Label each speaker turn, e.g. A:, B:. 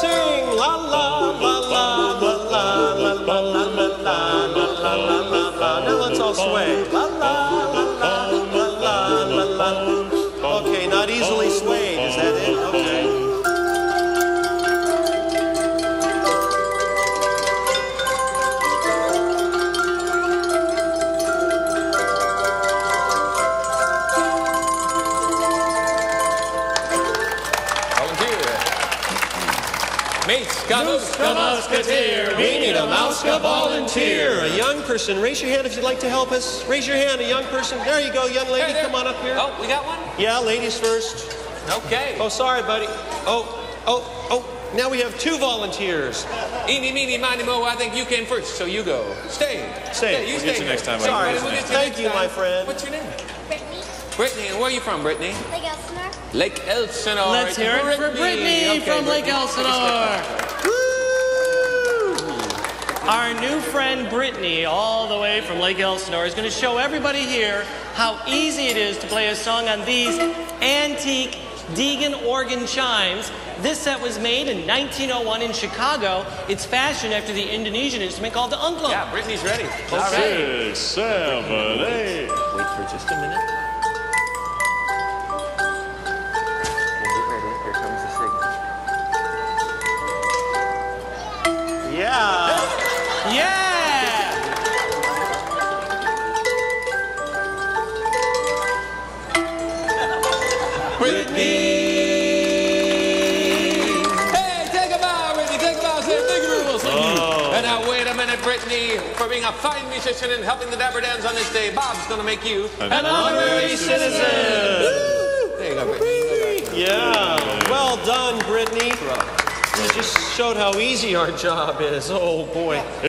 A: sing la la la la la la la la la la la la la la la. Now let's all sway la la la la la la la la. Okay, not easily sway.
B: Mouska Musketeer.
C: We need a Mouska volunteer.
A: A young person. Raise your hand if you'd like to help us. Raise your hand, a young person. There you go, young lady. Hey, there. Come on up here.
B: Oh, we got one?
A: Yeah, ladies first.
B: Okay.
A: Oh, sorry, buddy. Oh, oh, oh. Now we have two volunteers.
B: Eeny, meeny, miny, mo, I think you came first, so you go. Stay. Stay. you We'll stay get you next time, Sorry. We'll get you Thank next you, time. my friend. What's your name? Brittany. Brittany. And where are you from, Brittany? Lake
D: Elsinore.
B: Lake Elsinore. Let's hear it for Brittany Okay, from Lake Brittany. Elsinore.
E: Our new friend Brittany, all the way from Lake Elsinore, is going to show everybody here how easy it is to play a song on these antique Deagan organ chimes. This set was made in 1901 in Chicago. It's fashioned after the Indonesian instrument called the angklung. Yeah,
B: Brittany's ready. All right.
C: Six, seven, eight.
B: Brittany, for being a fine musician and helping the Dapper Dans on this day. Bob's going to make you An Honorary citizen. There you go, Brittany.
A: Yeah. Well done, Brittany. You just showed how easy our job is. Oh, boy.